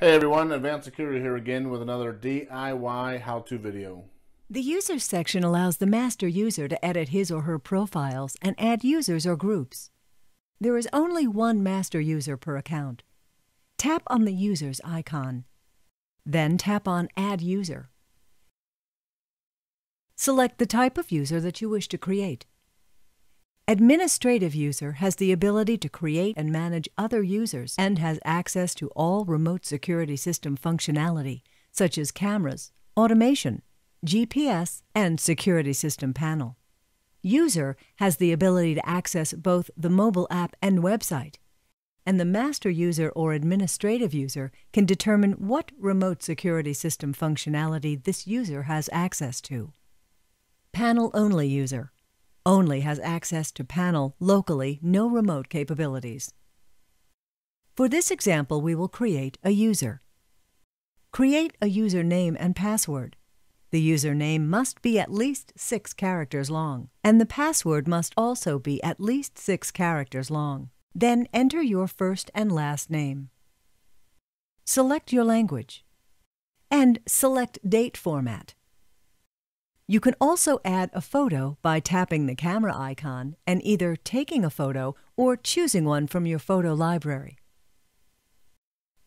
Hey everyone, Advanced Security here again with another DIY how-to video. The Users section allows the master user to edit his or her profiles and add users or groups. There is only one master user per account. Tap on the Users icon. Then tap on Add User. Select the type of user that you wish to create. Administrative user has the ability to create and manage other users and has access to all remote security system functionality, such as cameras, automation, GPS, and security system panel. User has the ability to access both the mobile app and website, and the master user or administrative user can determine what remote security system functionality this user has access to. Panel only user only has access to panel locally, no remote capabilities. For this example, we will create a user. Create a username and password. The username must be at least six characters long, and the password must also be at least six characters long. Then enter your first and last name. Select your language. And select date format. You can also add a photo by tapping the camera icon and either taking a photo or choosing one from your photo library.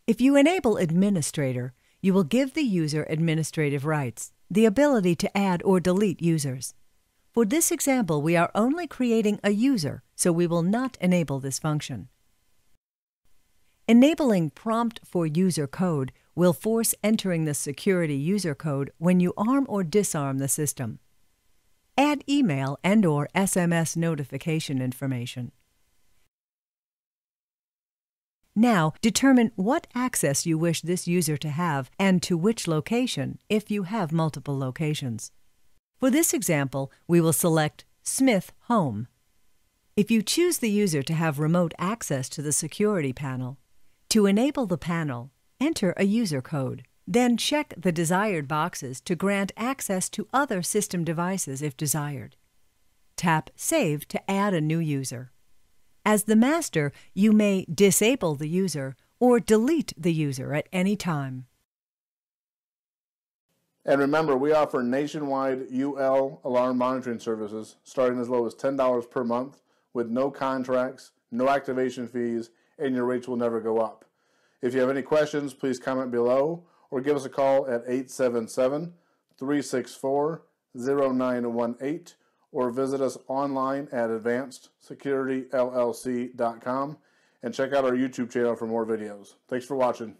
If you enable Administrator, you will give the user administrative rights, the ability to add or delete users. For this example, we are only creating a user, so we will not enable this function. Enabling Prompt for User Code will force entering the security user code when you arm or disarm the system. Add email and or SMS notification information. Now, determine what access you wish this user to have and to which location if you have multiple locations. For this example, we will select Smith Home. If you choose the user to have remote access to the security panel, to enable the panel, enter a user code. Then check the desired boxes to grant access to other system devices if desired. Tap Save to add a new user. As the master, you may disable the user or delete the user at any time. And remember, we offer nationwide UL alarm monitoring services starting as low as $10 per month with no contracts, no activation fees, and your rates will never go up. If you have any questions, please comment below or give us a call at 877 364 0918 or visit us online at advancedsecurityllc.com and check out our YouTube channel for more videos. Thanks for watching.